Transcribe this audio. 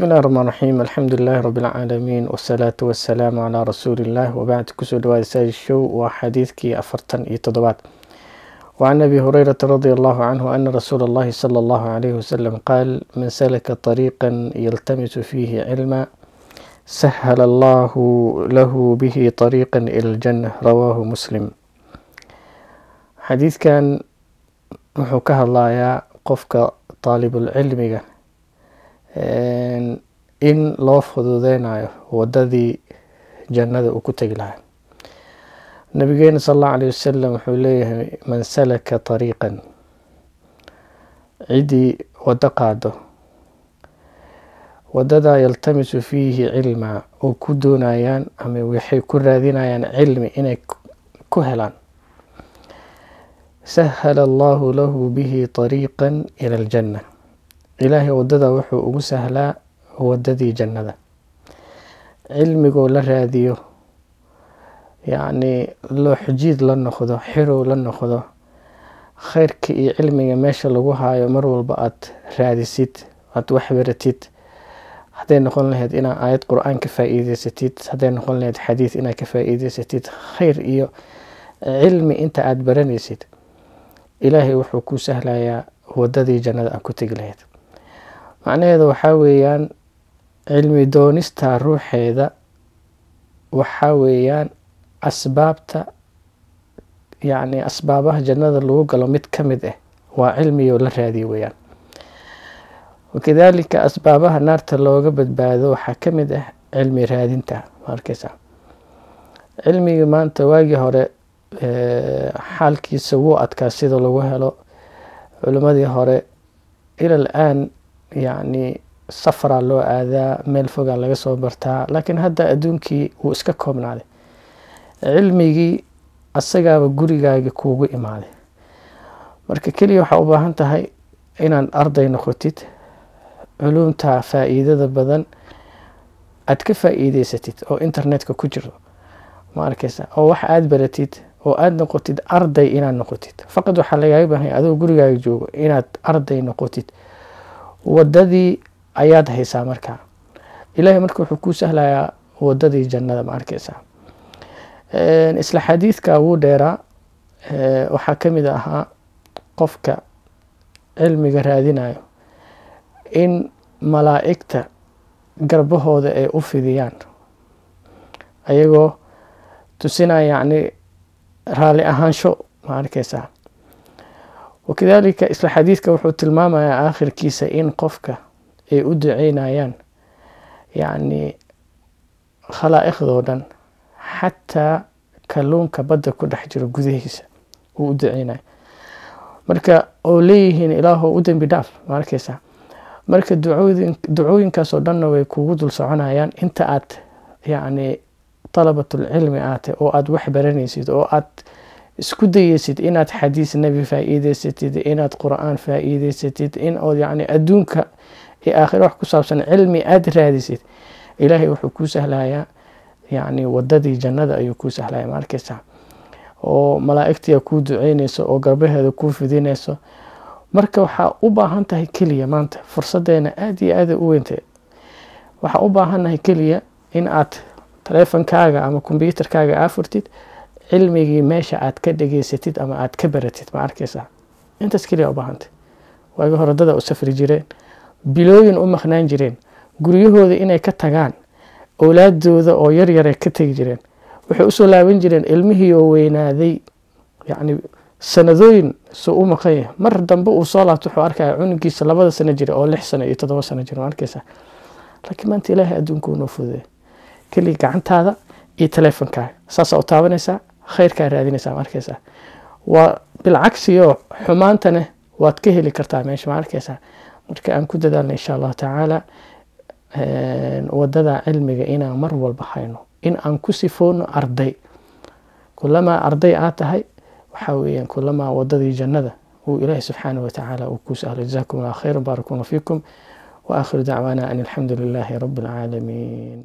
bismi illahi raxmaan raxiim alxamdu lilahi rabi alcaalamiin wasalaatu wasalaamu calaa rasuuliillah wabacd ku soo dhawaada saadi show waa xadiidkii afartan iyo toddobaad. Wacan abi hureyrata radi allahu canhu ana rasuula allahi sala allahu calayhi wasalam qaal man salaka طariiqan yaltamisu fiihi cilma sahala allahu lahu bihi طariiqa ila aljanna rawaahu muslim. Xadiidkan wuxuu ka hadlayaa qofka taalibulcilmiga in loo fududeynayo wadadii jannada uu ku tegi lahaa. Nabigeena sal allahu alayh wasalam wuxuu leeyahay man salaka طariiqan ciddii waddo qaado. Wadada yaltamisu fiihi cilma oo ku doonayaan ama waxay ku raadinayaan cilmi inay ku helaan. Sahala allahu lahu bihi طariiqa ila aljanna. Ilaahay waddada wuxuu ugu sahlaa wadadii jannada. Cilmigoo la raadiyo yacni loo xujiid la noqdo xirow la noqdo kheyrka iyo cilmiga meesha lagu haayo mar walba aada raadisid aada waxbaratid hadday noqon lahayd inaad aayad qur'aan ka faa-iideysatid hadday noqon lahayd xadiid inaad ka faa-iideysatid kheyr iyo cilmi inta aada baranaysid ilaahay wuxuu ku sahlayaa wadadii jannada aad ku tegi lahayd. Macnaheeda waxaa weeyaan cilmi doonista ruuxeeda waxaa weeyaan asbaabta yacni asbaabaha jannada lagu galo mid ka mid ah waa cilmigoo la raadiyo weeyaan. Wakadaalika asbaabaha naarta looga badbaado waxaa ka mid ah cilmi raadinta ma arkeysa cilmigii maanta waagii hore xaalkiisa wuu adkaa sida lagu helo. Culimmadii hore ilal aan yacni safaraa loo aadaa meel fogaa laga soo bartaa laakiin hadda adduunkii wuu iska koobnaaday. Cilmigii asagaaba gurigaaga kuugu imaaday. Marka keliya waxaa u baahan tahay inaad arday noqotid culumta faa-iidada badan aada ka faa-iideysatid oo internetka ku jiro ma arkeysa oo wax aada baratid oo aada noqotid arday inaad noqotid. Faqad waxaa lagaaga baahanya adoo gurigaaga joogo inaad arday noqotid. Wadadii ayaad haysaa markaa? Ilaahay marka wuxuu ku sahlayaa wadadii jannada ma arkeysa isla xadiidka wuu dheeraa waxaa ka mid ahaa qofka cilmiga raadinayo in malaa'igta garbahooda ay u fidiyaan. Ayagoo tusinaya yacni raalli ahaansho ma arkeysaa wakadaalika isla xadiidka wuxuu tilmaamayaa aakhirkiisa in qofka ay u duceynayaan yacni khalaa'iqdoo dhan xataa kalluunka badda ku dhex jiro gudahiisa uu u duceynaya marka oo leeyihiin ilaahow u dembi dhaaf ma arkeysaa marka ducooyin ducooyinkaasoo dhanna way kugu dul soconayaan. Inta aad yacni dalabatulcilmi aate oo aada wax baranaysid oo aad isku dayeysid inaad xadiis nebi faa-iideysatid inaad qur'aan faa-iideysatid in ood yacni adduunka ee aakhira wax ku saabsan cilmi aada raadisid ilaahay wuxuu kuu sahlayaa yacni wadadii jannada ayuu kuu sahlaya ma arkeysa oo malaa'igtiia kuu duceyneyso oo garbaheeda kuu fidineyso marka waxaa u baahan tahay keliya maanta fursadeena aada iyo aada u weyntay waxaa u baahannahay keliya in aad taleefonkaaga ama kombyuutarkaaga aa furtid cilmigii meesha aad ka dhageysatid ama aad ka baratid ma arkeysaa intaas keliya u baahantay waagi hore dada u safri jireen bilooyin u maqnaan jireen guryahooda inay ka tagaan owlaadooda oo yaryaray ka tegi jireen. Waxay u soo laaban jireen ilmihii oo weynaaday. Yacni sanadooyin soo u maqan yahay. Mar dambe uu soo laabto wuxuu arkaya cunugiisa labada sano jira oo lix sano iyo toddoba sano jira. Ma arkeysaa laakiin maanta ilaahay adduunka unoo fududay keliya gacantaada iyo taleefonkaaga saasaa u taabanaysaa kheyrkaa raadinaysaa. Ma arkeysaa waa bilcagsiyo xumaantane waad ka heli kartaa meesha. Ma arkeysaa marka aan ku dadaalna insha allahu tacaala waddada cilmiga inaan mar walba hayno in aan ku sifoono arday. Kulamaa arday aad tahay waxaa weeyaan kulamaa wadadii jannada uu ilaahi subxaanaه watacaala uu ku sahlo. Jazakum allah khayra baarak allah fiikum wa aakhiru dacwaana an alxamdu lilaahi rabi اlcaalamiin